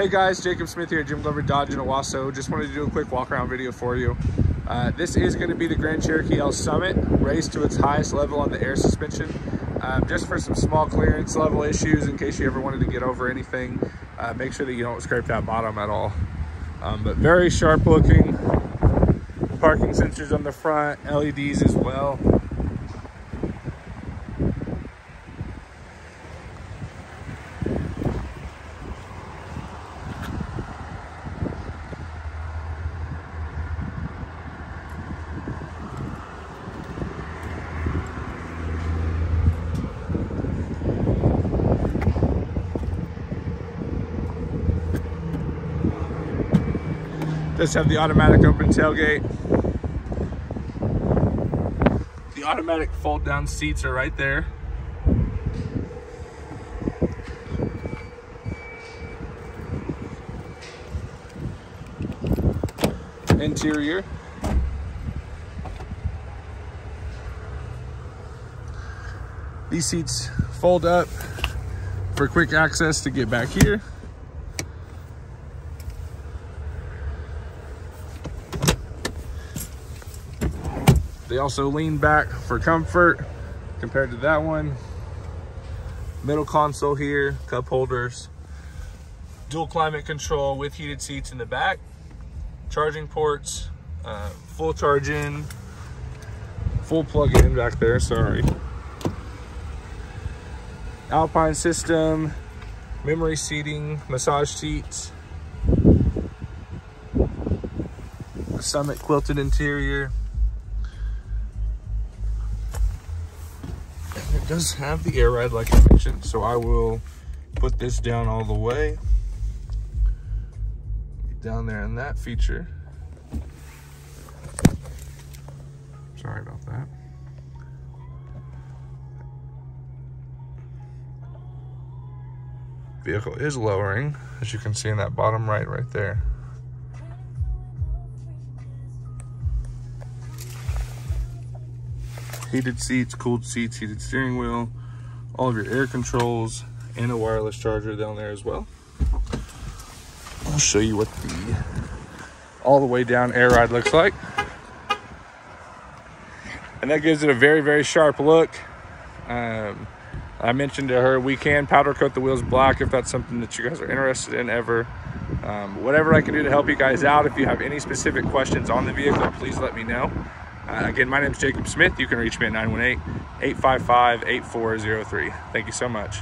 Hey guys, Jacob Smith here Jim Glover Dodge in Owasso. Just wanted to do a quick walk around video for you. Uh, this is going to be the Grand Cherokee L Summit, raised to its highest level on the air suspension. Um, just for some small clearance level issues in case you ever wanted to get over anything. Uh, make sure that you don't scrape that bottom at all. Um, but very sharp looking. Parking sensors on the front, LEDs as well. Does have the automatic open tailgate. The automatic fold down seats are right there. Interior. These seats fold up for quick access to get back here. They also lean back for comfort compared to that one. Middle console here, cup holders, dual climate control with heated seats in the back, charging ports, uh, full charge in, full plug in back there, sorry. Alpine system, memory seating, massage seats, Summit quilted interior, does have the air ride like I mentioned, so I will put this down all the way. Down there in that feature. Sorry about that. Vehicle is lowering, as you can see in that bottom right right there. Heated seats, cooled seats, heated steering wheel, all of your air controls, and a wireless charger down there as well. I'll show you what the all the way down air ride looks like. And that gives it a very, very sharp look. Um, I mentioned to her we can powder coat the wheels black if that's something that you guys are interested in ever. Um, whatever I can do to help you guys out. If you have any specific questions on the vehicle, please let me know. Uh, again, my name is Jacob Smith. You can reach me at 918 855 8403. Thank you so much.